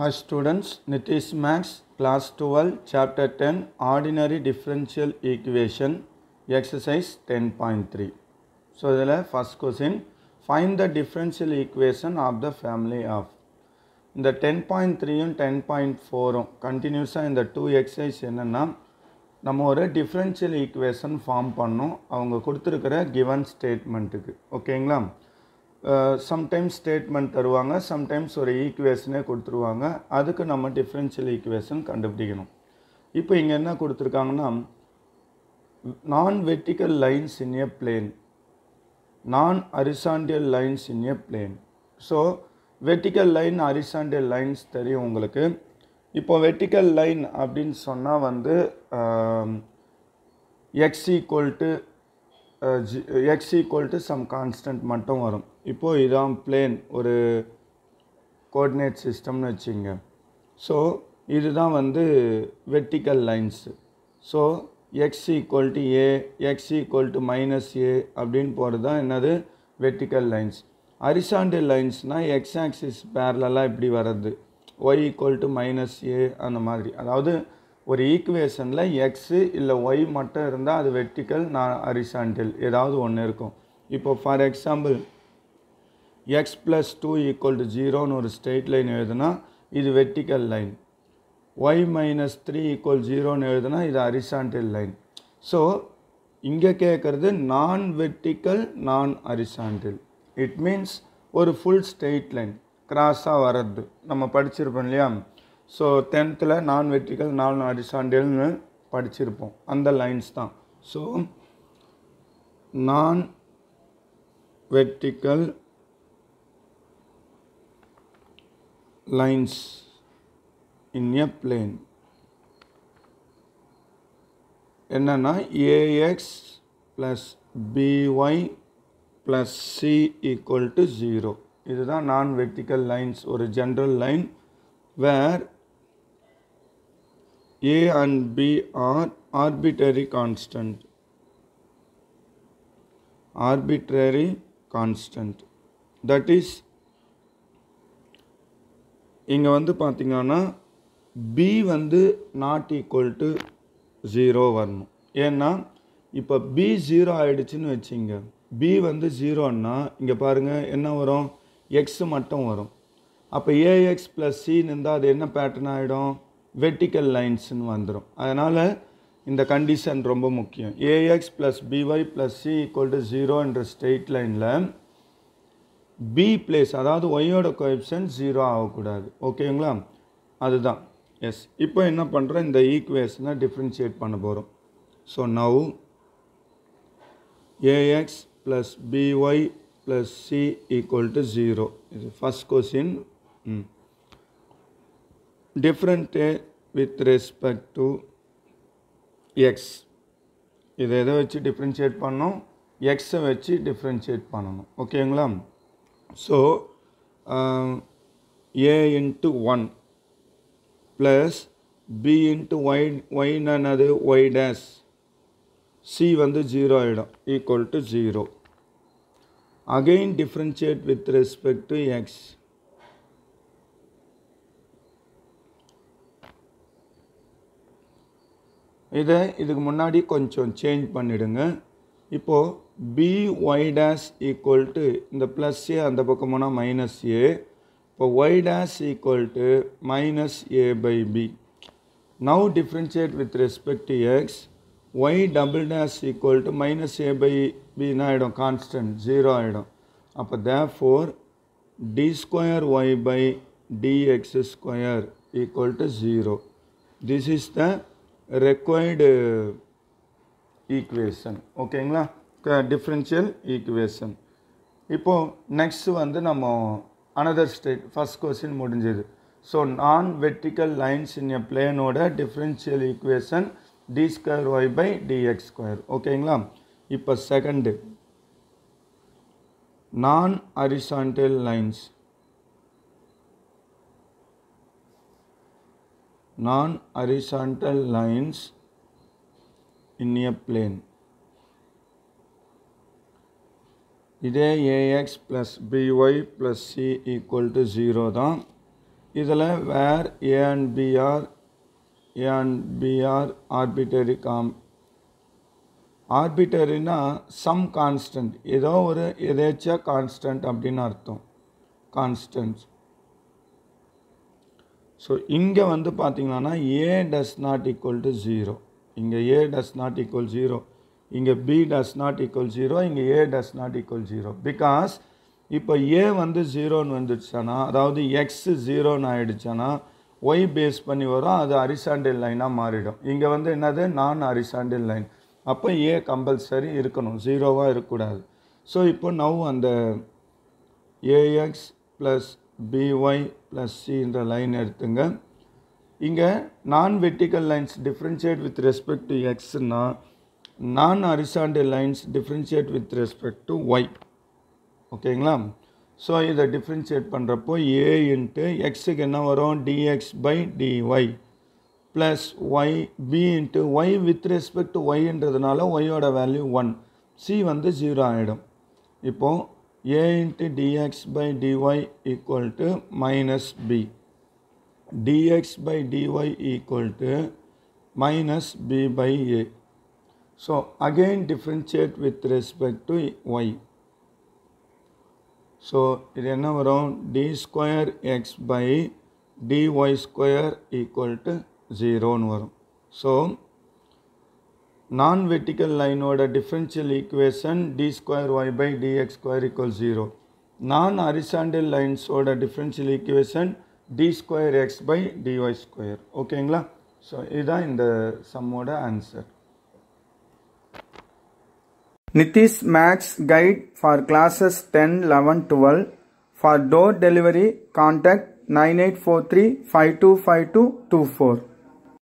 Hi students, Nitish Max, class 12, chapter 10, ordinary differential equation, exercise 10.3. So, இதில் first question, find the differential equation of the family of. இந்த ten point த்ரீயும் ten point ஃபோரும் கண்டினியூஸாக இந்த two exercise என்னென்னா நம்ம ஒரு டிஃப்ரென்ஷியல் ஈக்குவேஷன் ஃபார்ம் பண்ணோம் அவங்க கொடுத்துருக்கிற கிவன் ஸ்டேட்மெண்ட்டுக்கு ஓகேங்களா சம்டைம்ஸ் ஸ்டேட்மெண்ட் தருவாங்க சம்டைம்ஸ் ஒரு ஈக்குவேஷனே கொடுத்துருவாங்க. அதுக்கு நம்ம டிஃப்ரென்ஷியல் ஈக்குவேஷன் கண்டுபிடிக்கணும். இப்போ இங்கே என்ன கொடுத்துருக்காங்கன்னா non vertical lines in a plane non horizontal lines in a plane so vertical line horizontal lines தெரியும் உங்களுக்கு. இப்போ வெர்டிக்கல் லைன் அப்படின்னு சொன்னால் வந்து x equal to x equal to some constant மட்டும் வரும். இப்போது இதான் பிளேன் ஒரு கோஆர்டினேட் சிஸ்டம்னு வச்சுங்க. ஸோ இதுதான் வந்து vertical lines so x equal to a x equal to minus a அப்படின்னு போகிறது தான் என்னது வெர்டிக்கல் லைன்ஸ் அரிசாண்டியல் லைன்ஸ்னால் எக்ஸ் ஆக்சிஸ் பேரலாக இப்படி வர்றது. Y equal to minus a அந்த மாதிரி. அதாவது ஒரு ஈக்குவேஷனில் எக்ஸு இல்லை ஒய் மட்டும் இருந்தால் அது வெர்டிக்கல் நான் அரிசாண்டியல் ஏதாவது ஒன்று இருக்கும். இப்போ for example x plus two equal to ஜீரோன்னு ஒரு ஸ்ட்ரெயிட் லைன் எழுதுனா இது vertical line y minus three equal ஜீரோன்னு எழுதுனா இது அரிசாண்டியல் லைன் ஸோ இங்கே கேட்குறது non vertical non horizontal it means ஒரு ஃபுல் ஸ்ட்ரெயிட் லைன் கிராஸாக வர்றது. நம்ம படிச்சிருப்போம் இல்லையா? ஸோ டென்த்தில் நான் வெர்டிக்கல் நான் அரிசாண்டியல்னு படிச்சிருப்போம். அந்த லைன்ஸ் தான். So non vertical lines in a plane என்னன்னா a x plus b y plus c equal to zero இதுதான் நான் வெர்டிக்கல் லைன்ஸ் ஒரு general line where a and b are arbitrary constant arbitrary constant that is இங்கே வந்து பார்த்திங்கன்னா B வந்து not equal to zero வரணும். ஏன்னா இப்போ B zero ஆகிடுச்சின்னு வச்சிங்க. பி வந்து ஜீரோன்னா இங்கே பாருங்கள் என்ன வரும்? எக்ஸ் மட்டும் வரும். அப்போ ஏஎக்ஸ் ப்ளஸ் சின்னு இருந்தால் அது என்ன பேட்டர்ன் ஆகிடும் வெர்டிக்கல் லைன்ஸ்னு வந்துடும் அதனால் இந்த கண்டிஷன் ரொம்ப முக்கியம். A x plus b y plus c equal to zero என்ற ஸ்ட்ரெயிட் லைனில் பி பிளேஸ் அதாவது ஒய்யோட கோஎப்ஷன் ஜீரோ ஆகக்கூடாது. ஓகேங்களா அதுதான். எஸ் இப்போ என்ன பண்ணுறோம் இந்த ஈக்குவேஷனை டிஃப்ரென்ஷியேட் பண்ண போகிறோம் so now a x plus b y plus c equal to zero இது first question different with respect to x இதை எதை வச்சு டிஃப்ரென்ஷியேட் பண்ணோம்? எக்ஸை வச்சு டிஃப்ரென்ஷியேட் பண்ணணும். ஓகேங்களா so a into one plus b into y ஒய்னு என்னது? ஒய் டேஸ் சி வந்து ஜீரோ ஆகிடும் equal to zero again differentiate with respect to x இதை இதுக்கு முன்னாடி கொஞ்சம் சேஞ்ச் பண்ணிவிடுங்க இப்போது b y dash equal to இந்த ப்ளஸ் ஏ அந்த பக்கம் போனால் மைனஸ் ஏ இப்போ y dash equal to minus a by b now differentiate with respect to x y double dash equal to minus a by பின்னு ஆகிடும் constant zero ஆகிடும் அப்போ therefore d square y by d x square equal to zero this is the required equation ஓகேங்களா differential equation இப்போது next வந்து நம்ம another state first question முடிஞ்சது. So non vertical lines in a பிளேனோட differential equation d square y by d x square ஓகேங்களா இப்போ second non horizontal lines non horizontal lines in a plane. இதே a x plus b y plus c equal to zero தான். இதில் where a and b are a and b are arbitrary com ஆர்பிட்டரினா some constant ஏதோ ஒரு எதேச்சா constant அப்படின்னு அர்த்தம். Constant so இங்கே வந்து பார்த்தீங்கன்னா a does not equal to zero இங்கே a does not equal zero இங்கே b does not equal zero இங்கே a does not equal zero because இப்போ ஏ வந்து ஜீரோன்னு வந்துடுச்சானா அதாவது எக்ஸ் ஜீரோன்னு ஆயிடுச்சானா ஒய் பேஸ் பண்ணி வரும் அது அரிசாண்டில் லைனாக மாறிடும். இங்கே வந்து என்னது? நான் அரிசாண்டில் லைன் அப்போ ஏ கம்பல்சரி இருக்கணும் ஜீரோவாக இருக்கக்கூடாது. ஸோ இப்போ நவ் அந்த a x plus b y plus சின்ற line எடுத்துங்க. இங்கே நான் vertical lines differentiate with respect to எக்ஸ்னா non horizontal lines differentiate with respect to y ஓகேங்களா ஸோ இதை டிஃப்ரென்ஷியேட் பண்ணுறப்போ ஏ இன்ட்டு எக்ஸுக்கு என்ன வரும்? D x by d y plus y b into y with respect to ஒய்ன்றதுனால ஒய்யோட வேல்யூ ஒன் சி வந்து zero ஆகிடும் இப்போது a into d x by d y equal to minus b d x by d y equal to minus b by a so again differentiate with respect to y so இது என்ன வரும்? D square x by d y square equal to ஜீரோன்னு வரும். So non vertical லைனோட differential equation d square y by d x square equal zero non horizontal லைன்ஸோட differential equation d square x by d y square ஓகேங்களா so இதுதான் இந்த சம்மோட answer Nitish Max Guide for classes 10, 11, 12. For door delivery, contact 9843 525224.